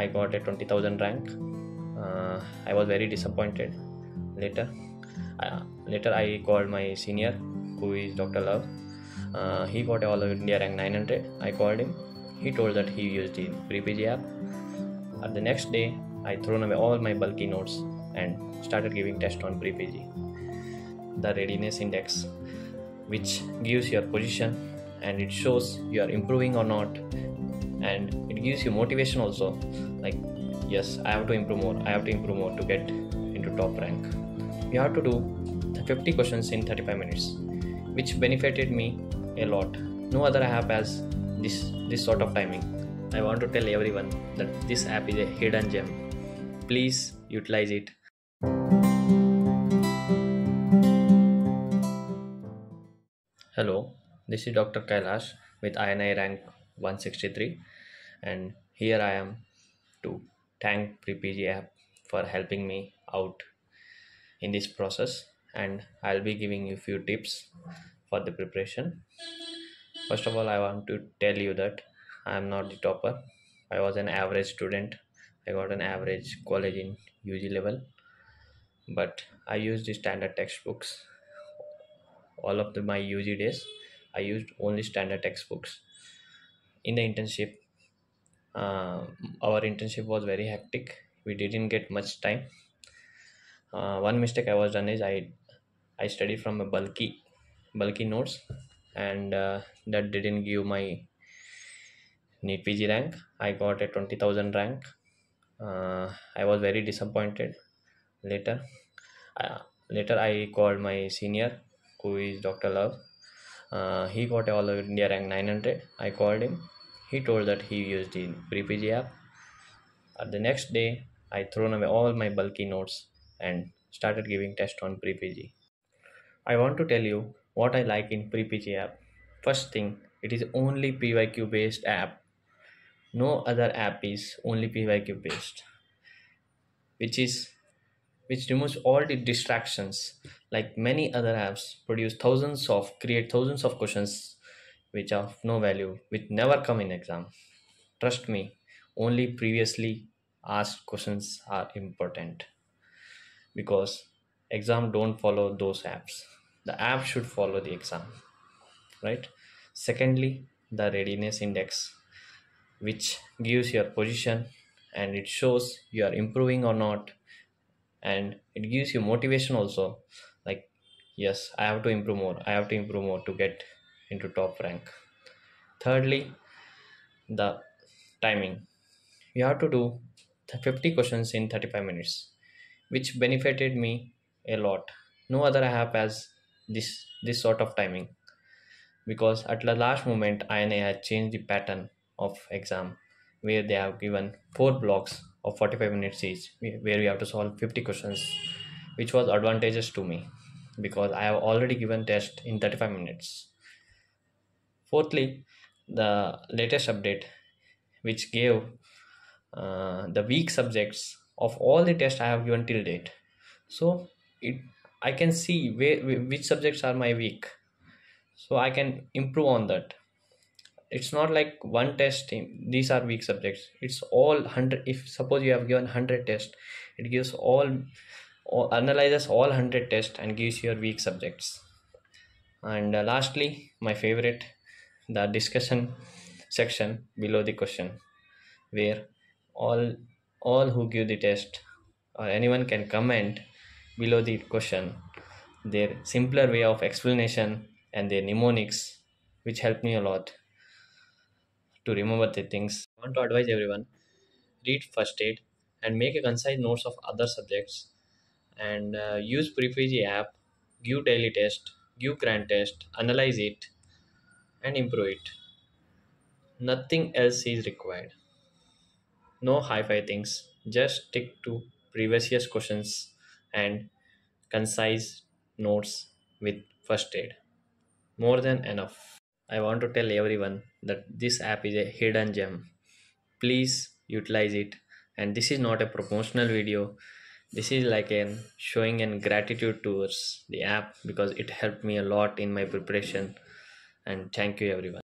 I got a 20,000 rank. Uh, I was very disappointed. Later, uh, later I called my senior, who is Dr. Love. Uh, he got all of India rank 900. I called him. He told that he used the PrePG app. At the next day, I thrown away all my bulky notes and started giving test on PrePG. The readiness index, which gives your position and it shows you are improving or not, and it gives you motivation also. Like, yes, I have to improve more. I have to improve more to get into top rank. You have to do the 50 questions in 35 minutes, which benefited me a lot. No other app has this this sort of timing. I want to tell everyone that this app is a hidden gem. Please utilize it. Hello, this is Dr. Kailash with INI rank 163 and here I am to thank PrePG app for helping me out in this process and I'll be giving you few tips for the preparation. First of all, I want to tell you that I am not the topper. I was an average student. I got an average college in UG level, but I used the standard textbooks. All of the, my UG days, I used only standard textbooks. In the internship, uh, our internship was very hectic. We didn't get much time. Uh, one mistake I was done is I I studied from a bulky bulky notes and uh, that didn't give my NEET PG rank. I got a 20,000 rank. Uh, I was very disappointed. Later, uh, later I called my senior, who is Dr. Love. Uh, he got all of India rank 900. I called him. He told that he used the PrePG app. At the next day, I thrown away all my bulky notes and started giving test on PrePG. I want to tell you what I like in PrePG app. First thing, it is only PYQ based app. No other app is only PYQ based, which is which removes all the distractions. Like many other apps produce thousands of create thousands of questions which are of no value, which never come in exam. Trust me, only previously asked questions are important because exam don't follow those apps the app should follow the exam right secondly the readiness index which gives your position and it shows you are improving or not and it gives you motivation also. Like yes i have to improve more. I have to improve more to get into top rank. Thirdly the timing. You have to do the 50 questions in 35 minutes which benefited me a lot. No other app has this this sort of timing. Because at the last moment INI had changed the pattern of exam where they have given four blocks of 45 minutes each where we have to solve 50 questions which was advantageous to me because I have already given test in 35 minutes. Fourthly the latest update which gave uh, the weak subjects of all the tests I have given till date. So it I can see where which subjects are my weak. So I can improve on that it's not like one test team. These are weak subjects. It's all 100 if suppose you have given 100 tests it gives all, or analyzes all 100 tests and gives your weak subjects. And uh, lastly my favorite the discussion section below the question where all all who give the test or anyone can comment below the question their simpler way of explanation and their mnemonics which helped me a lot to remember the things. I want to advise everyone read first aid and make a concise notes of other subjects and uh, use PrePG app give daily test give grand test analyze it and improve it. Nothing else is required. No hi-fi things. Just stick to previous year's questions and concise notes with first aid. More than enough i want to tell everyone that this app is a hidden gem. Please utilize it. And this is not a promotional video. This is like an showing an gratitude towards the app because it helped me a lot in my preparation. And thank you everyone